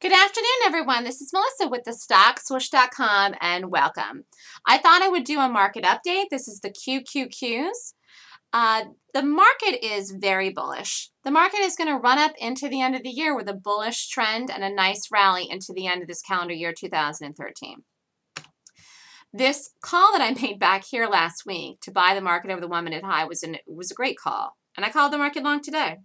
Good afternoon, everyone. This is Melissa with the StockSwoosh.com and welcome. I thought I would do a market update. This is the QQQs. Uh, the market is very bullish. The market is going to run up into the end of the year with a bullish trend and a nice rally into the end of this calendar year 2013. This call that I made back here last week to buy the market over the one minute high was, an, was a great call. And I called the market long today.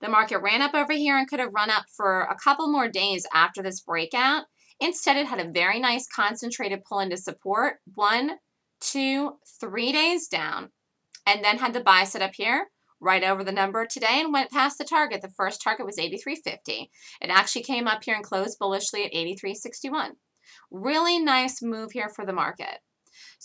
The market ran up over here and could have run up for a couple more days after this breakout. Instead, it had a very nice concentrated pull into support. One, two, three days down. And then had the buy set up here right over the number today and went past the target. The first target was 83.50. It actually came up here and closed bullishly at 83.61. Really nice move here for the market.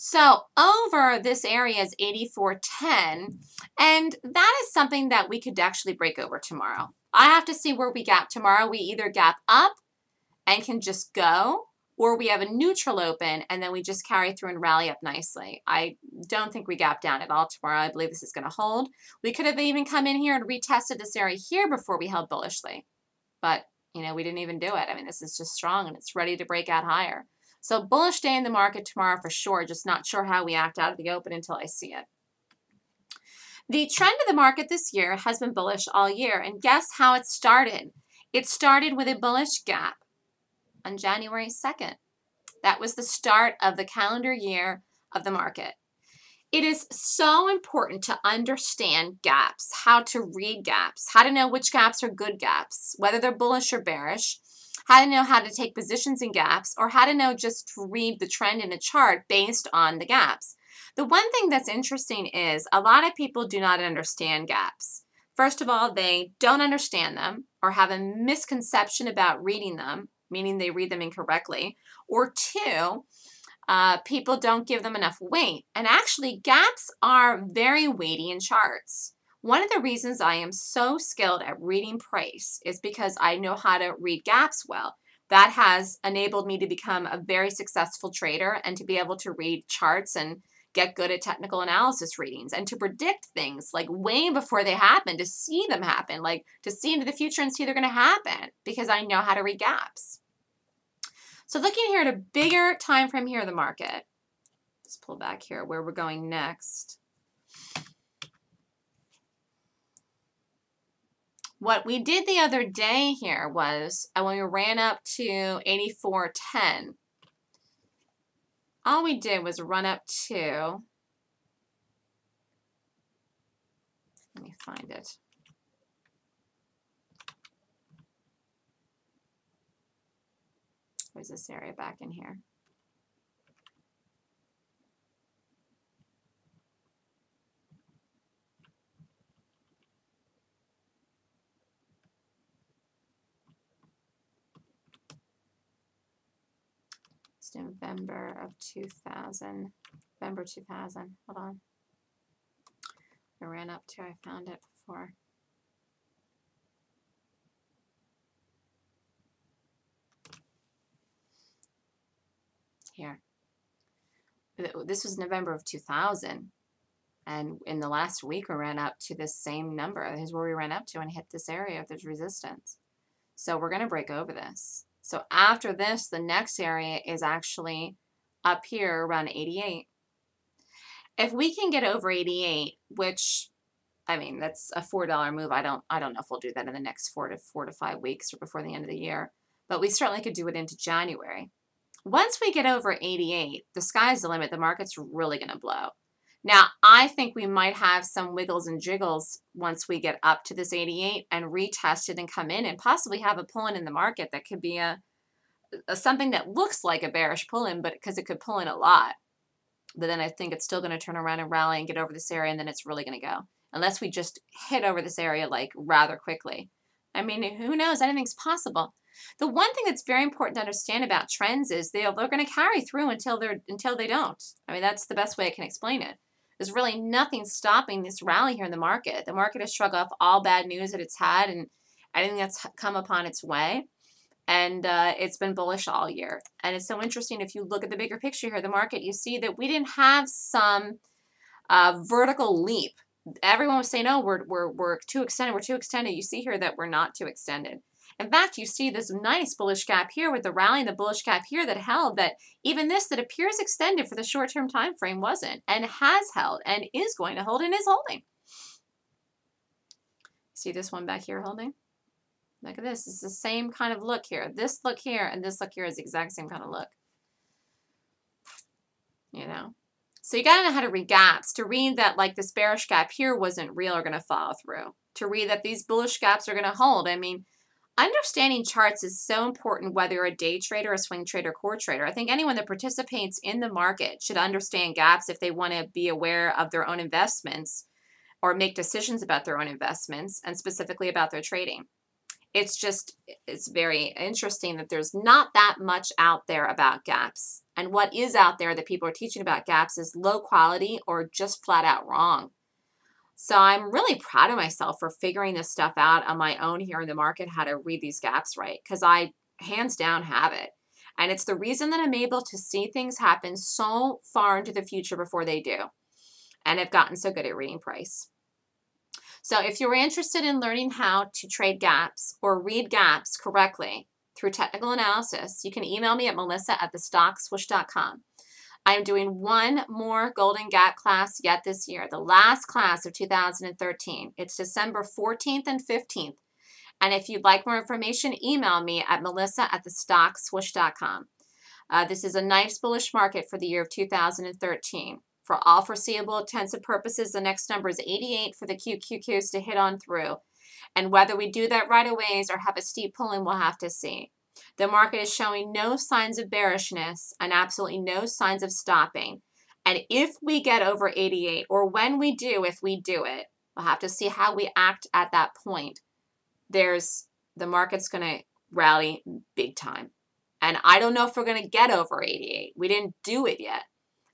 So over this area is 84.10, and that is something that we could actually break over tomorrow. I have to see where we gap tomorrow. We either gap up and can just go, or we have a neutral open and then we just carry through and rally up nicely. I don't think we gap down at all tomorrow. I believe this is going to hold. We could have even come in here and retested this area here before we held bullishly, but you know, we didn't even do it. I mean, this is just strong and it's ready to break out higher. So bullish day in the market tomorrow for sure. Just not sure how we act out of the open until I see it. The trend of the market this year has been bullish all year. And guess how it started? It started with a bullish gap on January 2nd. That was the start of the calendar year of the market. It is so important to understand gaps, how to read gaps, how to know which gaps are good gaps, whether they're bullish or bearish, how to know how to take positions in gaps, or how to know just to read the trend in a chart based on the gaps. The one thing that's interesting is a lot of people do not understand gaps. First of all, they don't understand them or have a misconception about reading them, meaning they read them incorrectly. Or two, uh, people don't give them enough weight. And actually, gaps are very weighty in charts. One of the reasons I am so skilled at reading price is because I know how to read gaps well. That has enabled me to become a very successful trader and to be able to read charts and get good at technical analysis readings and to predict things like way before they happen, to see them happen, like to see into the future and see they're going to happen because I know how to read gaps. So looking here at a bigger time frame here the market, let's pull back here where we're going next. What we did the other day here was when we ran up to 84.10, all we did was run up to, let me find it. Where's this area back in here? November of 2000. November 2000. Hold on. I ran up to, I found it before. Here. This was November of 2000. And in the last week, we ran up to this same number. This is where we ran up to and hit this area if there's resistance. So we're going to break over this. So after this, the next area is actually up here around 88. If we can get over 88, which I mean, that's a $4 move. I don't I don't know if we'll do that in the next 4 to 4 to 5 weeks or before the end of the year, but we certainly could do it into January. Once we get over 88, the sky's the limit. The market's really going to blow. Now, I think we might have some wiggles and jiggles once we get up to this 88 and retest it and come in and possibly have a pull-in in the market that could be a, a something that looks like a bearish pull-in, but because it could pull in a lot. But then I think it's still going to turn around and rally and get over this area, and then it's really going to go. Unless we just hit over this area like rather quickly. I mean, who knows? Anything's possible. The one thing that's very important to understand about trends is they're, they're going to carry through until they're until they don't. I mean, that's the best way I can explain it. There's really nothing stopping this rally here in the market. The market has shrugged off all bad news that it's had and anything that's come upon its way. And uh, it's been bullish all year. And it's so interesting if you look at the bigger picture here, the market, you see that we didn't have some uh, vertical leap. Everyone was saying, oh, we're, we're, we're too extended, we're too extended. You see here that we're not too extended. In fact, you see this nice bullish gap here with the rally and the bullish gap here that held that even this that appears extended for the short-term time frame wasn't and has held and is going to hold and is holding. See this one back here holding? Look at this. It's the same kind of look here. This look here and this look here is the exact same kind of look. You know? So you got to know how to read gaps. To read that like this bearish gap here wasn't real or going to follow through. To read that these bullish gaps are going to hold. I mean, understanding charts is so important whether you're a day trader, a swing trader, or core trader. I think anyone that participates in the market should understand gaps if they want to be aware of their own investments or make decisions about their own investments and specifically about their trading. It's just it's very interesting that there's not that much out there about gaps. And what is out there that people are teaching about gaps is low quality or just flat out wrong so i'm really proud of myself for figuring this stuff out on my own here in the market how to read these gaps right because i hands down have it and it's the reason that i'm able to see things happen so far into the future before they do and i've gotten so good at reading price so if you're interested in learning how to trade gaps or read gaps correctly through technical analysis, you can email me at melissa at thestockswoosh.com. I am doing one more Golden Gap class yet this year, the last class of 2013. It's December 14th and 15th. And if you'd like more information, email me at melissa at thestockswoosh.com. Uh, this is a nice bullish market for the year of 2013. For all foreseeable intents and purposes, the next number is 88 for the QQQs to hit on through. And whether we do that right away or have a steep pulling, we'll have to see. The market is showing no signs of bearishness and absolutely no signs of stopping. And if we get over 88, or when we do, if we do it, we'll have to see how we act at that point. There's the market's going to rally big time. And I don't know if we're going to get over 88. We didn't do it yet.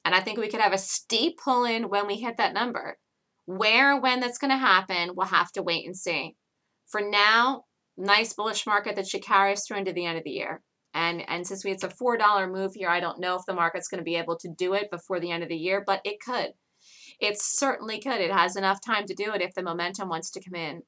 And I think we could have a steep pull in when we hit that number. Where, when that's going to happen, we'll have to wait and see. For now, nice bullish market that should carry us through into the end of the year. And, and since we, it's a $4 move here, I don't know if the market's going to be able to do it before the end of the year, but it could. It certainly could. It has enough time to do it if the momentum wants to come in.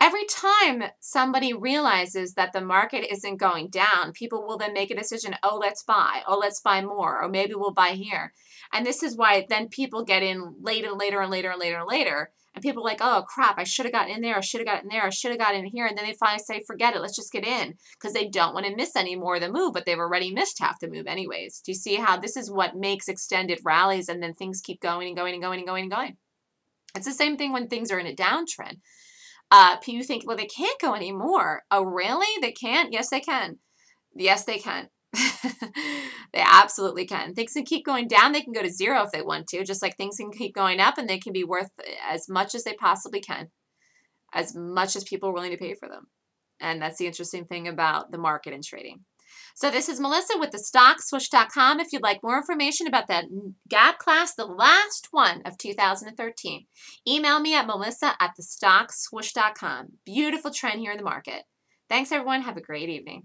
Every time somebody realizes that the market isn't going down, people will then make a decision, oh, let's buy, oh, let's buy more, or maybe we'll buy here. And this is why then people get in later later and later and later and later and people are like, oh crap, I should have gotten in there, I should have gotten in there, I should have gotten in here. And then they finally say, forget it, let's just get in. Because they don't want to miss any more of the move, but they've already missed half the move anyways. Do you see how this is what makes extended rallies and then things keep going and going and going and going and going? It's the same thing when things are in a downtrend. Uh, you think, well, they can't go anymore. Oh, really? They can't? Yes, they can. Yes, they can. they absolutely can. Things can keep going down. They can go to zero if they want to, just like things can keep going up and they can be worth eh, as much as they possibly can, as much as people are willing to pay for them. And that's the interesting thing about the market and trading. So this is Melissa with the StockSwoosh.com. If you'd like more information about that gap class, the last one of 2013, email me at melissa at the StockSwoosh.com. Beautiful trend here in the market. Thanks, everyone. Have a great evening.